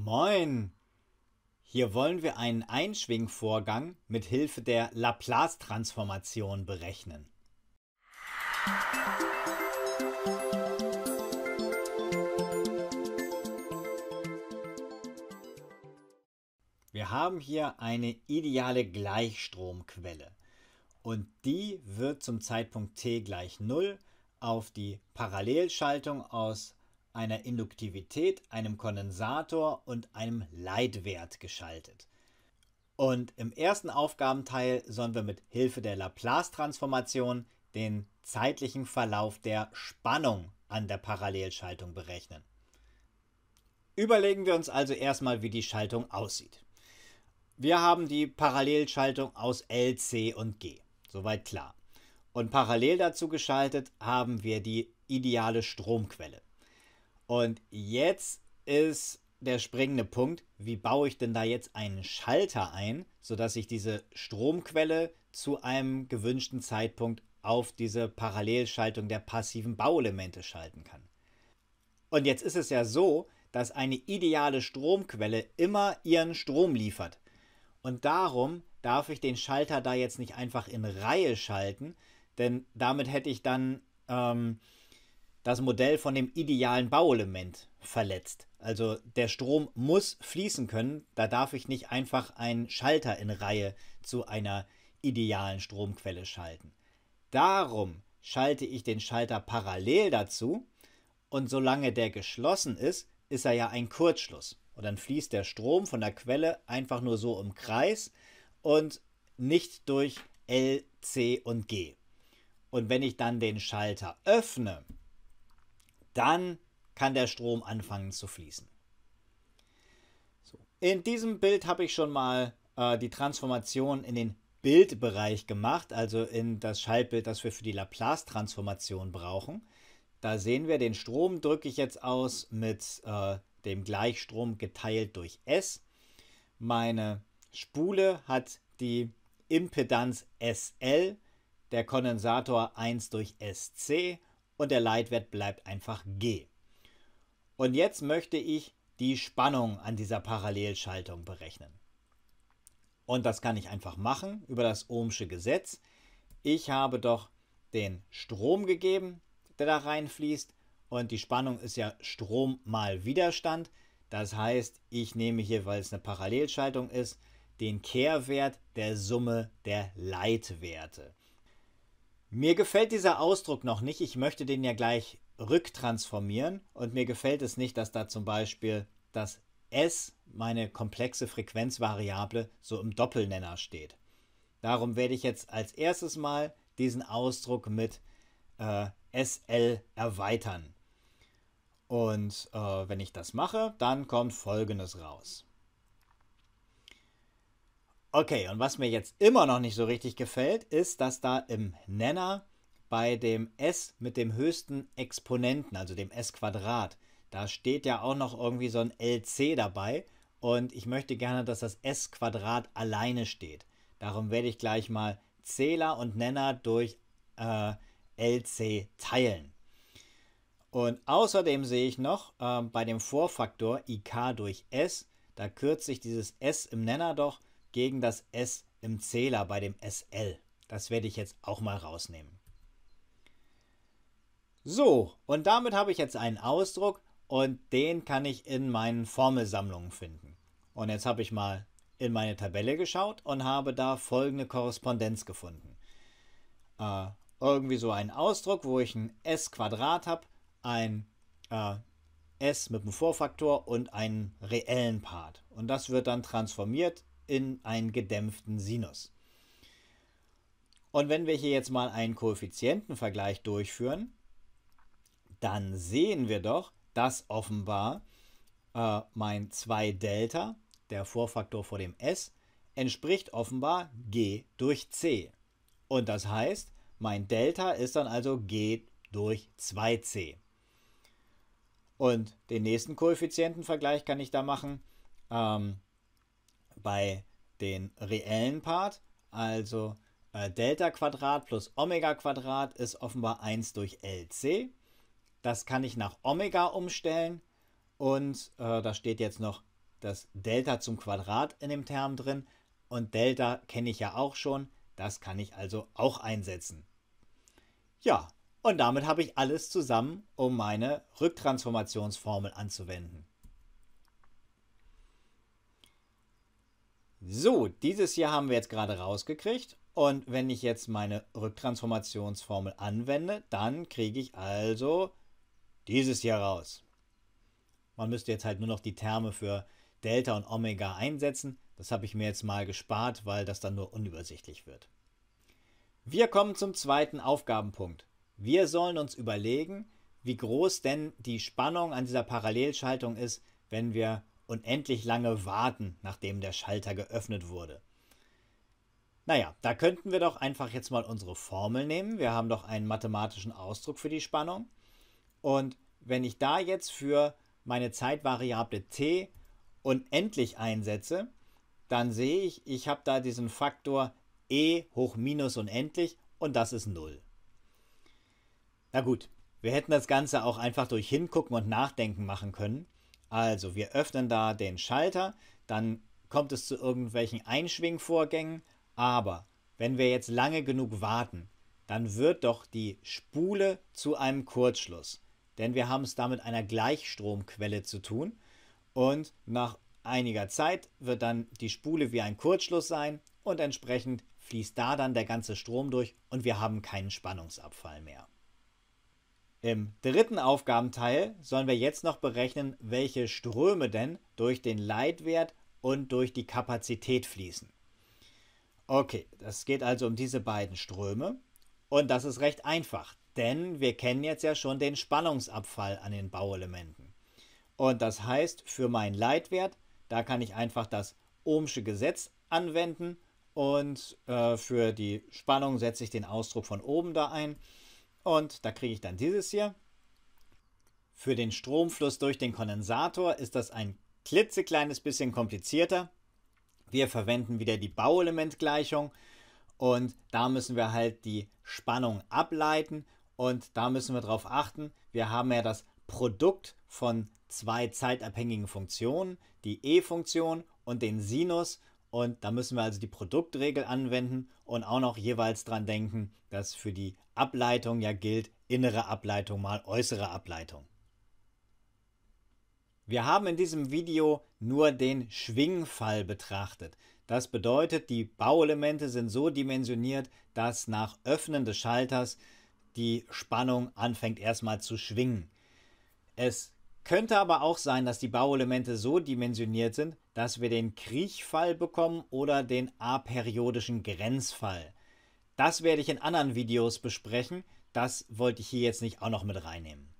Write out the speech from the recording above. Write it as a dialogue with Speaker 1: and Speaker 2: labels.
Speaker 1: Moin! Hier wollen wir einen Einschwingvorgang mit Hilfe der Laplace-Transformation berechnen. Wir haben hier eine ideale Gleichstromquelle und die wird zum Zeitpunkt t gleich 0 auf die Parallelschaltung aus einer Induktivität, einem Kondensator und einem Leitwert geschaltet. Und im ersten Aufgabenteil sollen wir mit Hilfe der Laplace-Transformation den zeitlichen Verlauf der Spannung an der Parallelschaltung berechnen. Überlegen wir uns also erstmal, wie die Schaltung aussieht. Wir haben die Parallelschaltung aus L, C und G. Soweit klar. Und parallel dazu geschaltet haben wir die ideale Stromquelle. Und jetzt ist der springende Punkt, wie baue ich denn da jetzt einen Schalter ein, sodass ich diese Stromquelle zu einem gewünschten Zeitpunkt auf diese Parallelschaltung der passiven Bauelemente schalten kann. Und jetzt ist es ja so, dass eine ideale Stromquelle immer ihren Strom liefert. Und darum darf ich den Schalter da jetzt nicht einfach in Reihe schalten, denn damit hätte ich dann ähm, das Modell von dem idealen Bauelement verletzt. Also der Strom muss fließen können, da darf ich nicht einfach einen Schalter in Reihe zu einer idealen Stromquelle schalten. Darum schalte ich den Schalter parallel dazu und solange der geschlossen ist, ist er ja ein Kurzschluss. Und dann fließt der Strom von der Quelle einfach nur so im Kreis und nicht durch L, C und G. Und wenn ich dann den Schalter öffne, dann kann der Strom anfangen zu fließen. So. In diesem Bild habe ich schon mal äh, die Transformation in den Bildbereich gemacht, also in das Schaltbild, das wir für die Laplace-Transformation brauchen. Da sehen wir, den Strom drücke ich jetzt aus mit äh, dem Gleichstrom geteilt durch S. Meine Spule hat die Impedanz SL, der Kondensator 1 durch SC und der Leitwert bleibt einfach G. Und jetzt möchte ich die Spannung an dieser Parallelschaltung berechnen. Und das kann ich einfach machen über das Ohmsche Gesetz. Ich habe doch den Strom gegeben, der da reinfließt. Und die Spannung ist ja Strom mal Widerstand. Das heißt, ich nehme hier, weil es eine Parallelschaltung ist, den Kehrwert der Summe der Leitwerte. Mir gefällt dieser Ausdruck noch nicht. Ich möchte den ja gleich rücktransformieren und mir gefällt es nicht, dass da zum Beispiel das S, meine komplexe Frequenzvariable, so im Doppelnenner steht. Darum werde ich jetzt als erstes mal diesen Ausdruck mit äh, SL erweitern. Und äh, wenn ich das mache, dann kommt Folgendes raus. Okay, und was mir jetzt immer noch nicht so richtig gefällt, ist, dass da im Nenner bei dem s mit dem höchsten Exponenten, also dem s Quadrat, da steht ja auch noch irgendwie so ein LC dabei und ich möchte gerne, dass das s Quadrat alleine steht. Darum werde ich gleich mal Zähler und Nenner durch äh, LC teilen. Und außerdem sehe ich noch äh, bei dem Vorfaktor IK durch S, da kürze ich dieses S im Nenner doch gegen das S im Zähler bei dem SL. Das werde ich jetzt auch mal rausnehmen. So, und damit habe ich jetzt einen Ausdruck und den kann ich in meinen Formelsammlungen finden. Und jetzt habe ich mal in meine Tabelle geschaut und habe da folgende Korrespondenz gefunden. Äh, irgendwie so einen Ausdruck, wo ich ein s Quadrat habe, ein äh, s mit einem Vorfaktor und einen reellen Part. Und das wird dann transformiert in einen gedämpften Sinus. Und wenn wir hier jetzt mal einen Koeffizientenvergleich durchführen, dann sehen wir doch, dass offenbar äh, mein 2 Delta, der Vorfaktor vor dem S, entspricht offenbar G durch C. Und das heißt, mein Delta ist dann also G durch 2C. Und den nächsten Koeffizientenvergleich kann ich da machen. Ähm, bei den reellen Part, also äh, Delta Quadrat plus Omega Quadrat ist offenbar 1 durch LC. Das kann ich nach Omega umstellen und äh, da steht jetzt noch das Delta zum Quadrat in dem Term drin und Delta kenne ich ja auch schon, das kann ich also auch einsetzen. Ja, und damit habe ich alles zusammen, um meine Rücktransformationsformel anzuwenden. So, dieses hier haben wir jetzt gerade rausgekriegt. Und wenn ich jetzt meine Rücktransformationsformel anwende, dann kriege ich also dieses hier raus. Man müsste jetzt halt nur noch die Terme für Delta und Omega einsetzen. Das habe ich mir jetzt mal gespart, weil das dann nur unübersichtlich wird. Wir kommen zum zweiten Aufgabenpunkt. Wir sollen uns überlegen, wie groß denn die Spannung an dieser Parallelschaltung ist, wenn wir unendlich lange warten, nachdem der Schalter geöffnet wurde. Naja, da könnten wir doch einfach jetzt mal unsere Formel nehmen. Wir haben doch einen mathematischen Ausdruck für die Spannung. Und wenn ich da jetzt für meine Zeitvariable t unendlich einsetze, dann sehe ich, ich habe da diesen Faktor e hoch minus unendlich und das ist 0. Na gut, wir hätten das Ganze auch einfach durch Hingucken und Nachdenken machen können. Also, wir öffnen da den Schalter, dann kommt es zu irgendwelchen Einschwingvorgängen, aber wenn wir jetzt lange genug warten, dann wird doch die Spule zu einem Kurzschluss. Denn wir haben es da mit einer Gleichstromquelle zu tun und nach einiger Zeit wird dann die Spule wie ein Kurzschluss sein und entsprechend fließt da dann der ganze Strom durch und wir haben keinen Spannungsabfall mehr. Im dritten Aufgabenteil sollen wir jetzt noch berechnen, welche Ströme denn durch den Leitwert und durch die Kapazität fließen. Okay, das geht also um diese beiden Ströme und das ist recht einfach, denn wir kennen jetzt ja schon den Spannungsabfall an den Bauelementen. Und das heißt, für meinen Leitwert, da kann ich einfach das Ohmsche Gesetz anwenden und äh, für die Spannung setze ich den Ausdruck von oben da ein und da kriege ich dann dieses hier. Für den Stromfluss durch den Kondensator ist das ein klitzekleines bisschen komplizierter. Wir verwenden wieder die Bauelementgleichung und da müssen wir halt die Spannung ableiten und da müssen wir darauf achten, wir haben ja das Produkt von zwei zeitabhängigen Funktionen, die e-Funktion und den Sinus und da müssen wir also die Produktregel anwenden und auch noch jeweils dran denken, dass für die Ableitung ja gilt innere Ableitung mal äußere Ableitung. Wir haben in diesem Video nur den Schwingfall betrachtet. Das bedeutet, die Bauelemente sind so dimensioniert, dass nach Öffnen des Schalters die Spannung anfängt erstmal zu schwingen. Es könnte aber auch sein, dass die Bauelemente so dimensioniert sind, dass wir den Kriechfall bekommen oder den aperiodischen Grenzfall. Das werde ich in anderen Videos besprechen. Das wollte ich hier jetzt nicht auch noch mit reinnehmen.